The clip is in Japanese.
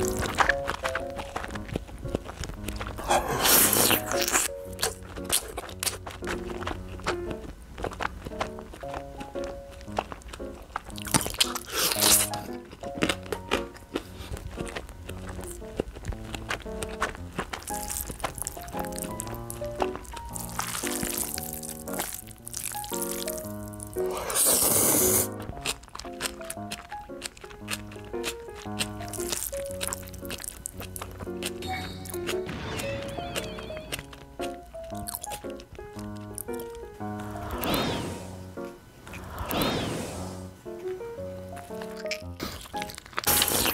you